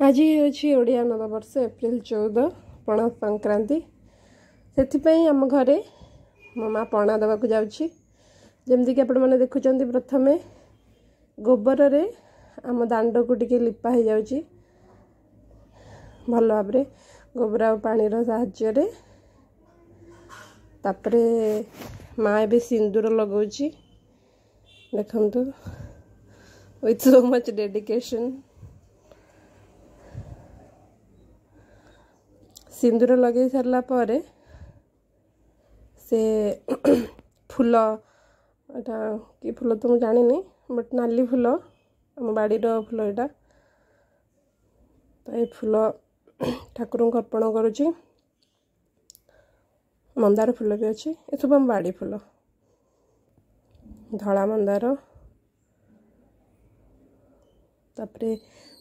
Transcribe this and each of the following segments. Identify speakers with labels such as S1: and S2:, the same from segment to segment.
S1: ଆଜି ହେଉଛି ଓଡ଼ିଆ ନବବର୍ଷ ଏପ୍ରିଲ ଚଉଦ ପଣା ସଂକ୍ରାନ୍ତି। ସେଥିପାଇଁ ଆମ ଘରେ ମୋ ମା ପଣା ଦେବାକୁ ଯାଉଛି। ଯେମିତିକି ଆପଣମାନେ ଦେଖୁଛନ୍ତି ପ୍ରଥମେ ଗୋବରରେ ଆମ ଦାଣ୍ଡକୁ ଟିକେ ଲିପା ହେଇଯାଉଛି ଭଲ ଭାବରେ ଗୋବର ଆଉ ପାଣିର ସାହାଯ୍ୟରେ। ତାପରେ ମା ଏବେ ସିନ୍ଦୁର ଲଗାଉଛି। ଦେଖନ୍ତୁ ୱିଥ୍ ସୋ ମଚ୍ ଡେଡିକେସନ୍ ସିନ୍ଦୁର ଲଗାଇ ସାରିଲା ପରେ ସେ ଫୁଲ ଏଇଟା କି ଫୁଲ ତ ମୁଁ ଜାଣିନି ବଟ୍ ନାଲି ଫୁଲ ଆମ ବାଡ଼ିର ଫୁଲ ଏଇଟା। ତ ଏ ଫୁଲ ଠାକୁରଙ୍କୁ ଅର୍ପଣ କରୁଛି। ମନ୍ଦାର ଫୁଲ ବି ଅଛି। ଏସବୁ ଆମ ବାଡ଼ି ଫୁଲ। ଧଳା ମନ୍ଦାର। ତାପରେ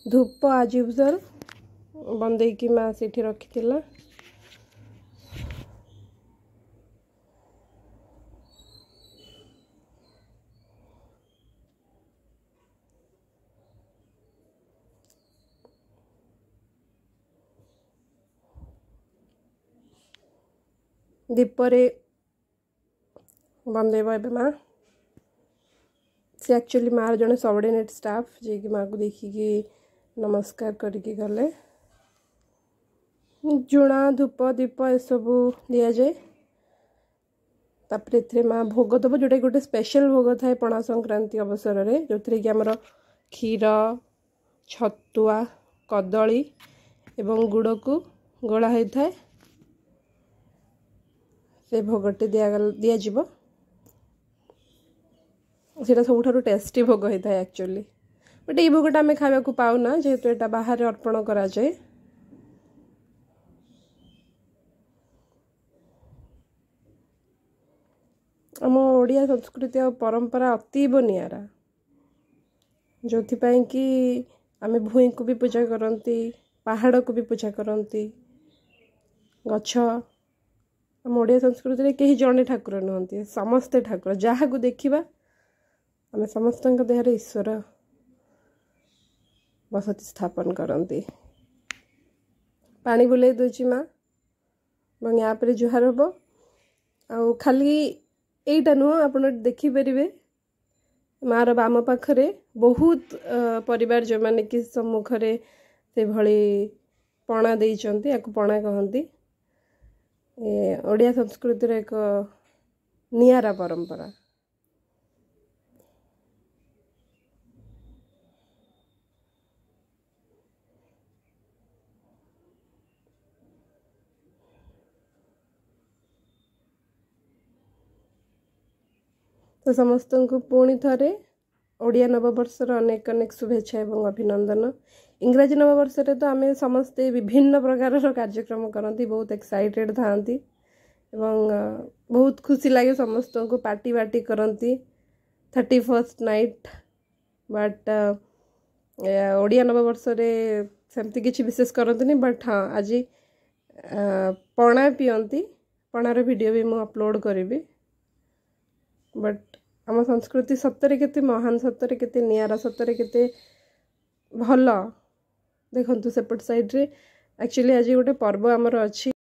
S1: ଧୂପ ଆଜି ଉଜର ବନ୍ଦେଇକି ମା ସେଇଠି ରଖିଥିଲା। ଦୀପରେ ବନ୍ଦେଇବ ଏବେ ମା। ସେ ଆକ୍ଚୁଆଲି ମାଆର ଜଣେ ସବର୍ଡ଼ିନେଟ୍ ଷ୍ଟାଫ୍ ଯିଏକି ମାଆକୁ ଦେଖିକି ନମସ୍କାର କରିକି ଗଲେ। ଝୁଣା ଧୂପ ଦୀପ ଏସବୁ ଦିଆଯାଏ। ତାପରେ ଏଥିରେ ମା ଭୋଗ ଦେବ ଯେଉଁଟାକି ଗୋଟେ ସ୍ପେଶାଲ୍ ଭୋଗ ଥାଏ ପଣା ସଂକ୍ରାନ୍ତି ଅବସରରେ ଯେଉଁଥିରେ କି ଆମର କ୍ଷୀର ଛତୁଆ କଦଳୀ ଏବଂ ଗୁଡ଼କୁ ଗୋଳା ହୋଇଥାଏ। ସେ ଭୋଗଟି ଦିଆଗଲା ଦିଆଯିବ। ସେଇଟା ସବୁଠାରୁ ଟେଷ୍ଟି ଭୋଗ ହେଇଥାଏ ଆକ୍ଚୁଆଲି ବଟ୍ ଏଇ ଭୋଗଟା ଆମେ ଖାଇବାକୁ ପାଉନା ଯେହେତୁ ଏଇଟା ବାହାରେ ଅର୍ପଣ କରାଯାଏ। ଆମ ଓଡ଼ିଆ ସଂସ୍କୃତି ଆଉ ପରମ୍ପରା ଅତୀବ ନିଆରା। ଯେଉଁଥିପାଇଁ କି ଆମେ ଭୂଇଁକୁ ବି ପୂଜା କରନ୍ତି ପାହାଡ଼କୁ ବି ପୂଜା କରନ୍ତି। ଗଛ ଆମ ଓଡ଼ିଆ ସଂସ୍କୃତିରେ କେହି ଜଣେ ଠାକୁର ନୁହନ୍ତି ସମସ୍ତେ ଠାକୁର। ଯାହାକୁ ଦେଖିବା ଆମେ ସମସ୍ତଙ୍କ ଦେହରେ ଈଶ୍ୱର ବସତି ସ୍ଥାପନ କରନ୍ତି। ପାଣି ବୁଲେଇ ଦେଉଛି ମା ଏବଂ ୟା ପରେ ଜୁହାର ହେବ। ଆଉ ଖାଲି ଏଇଟା ନୁହଁ ଆପଣ ଦେଖିପାରିବେ ମାଆର ବାମ ପାଖରେ ବହୁତ ପରିବାର ଯେଉଁମାନେ କି ସମ୍ମୁଖରେ ସେଭଳି ପଣା ଦେଇଛନ୍ତି ୟାକୁ ପଣା କହନ୍ତି। ଓଡ଼ିଆ ସଂସ୍କୃତିର ଏକ ନିଆରା ପରମ୍ପରା। ସମସ୍ତଙ୍କୁ ପୁଣି ଥରେ ଓଡ଼ିଆ ନବବର୍ଷର ଅନେକ ଅନେକ ଶୁଭେଚ୍ଛା ଏବଂ ଅଭିନନ୍ଦନ। ଇଂରାଜୀ ନବବର୍ଷରେ ତ ଆମେ ସମସ୍ତେ ବିଭିନ୍ନ ପ୍ରକାରର କାର୍ଯ୍ୟକ୍ରମ କରନ୍ତି ବହୁତ ଏକ୍ସାଇଟେଡ଼୍ ଥାଆନ୍ତି ଏବଂ ବହୁତ ଖୁସି ଲାଗେ ସମସ୍ତଙ୍କୁ ପାର୍ଟି ବାର୍ଟି କରନ୍ତି। Thirty first night but Odia ନବବର୍ଷରେ ସେମିତି କିଛି ବିଶେଷ କରନ୍ତିନି ବଟ୍ ହଁ ଆଜି ପଣା ପିଅନ୍ତି। ପଣାର ଭିଡ଼ିଓ ବି ମୁଁ ଅପଲୋଡ଼ କରିବି। ବଟ୍ ଆମ ସଂସ୍କୃତି ସତରେ କେତେ ମହାନ ସତରେ କେତେ ନିଆରା ସତରେ କେତେ ଭଲ। ଦେଖନ୍ତୁ ସେପଟ ସାଇଡ଼୍ରେ ଆକ୍ଚୁଆଲି ଆଜି ଗୋଟେ ପର୍ବ ଆମର ଅଛି।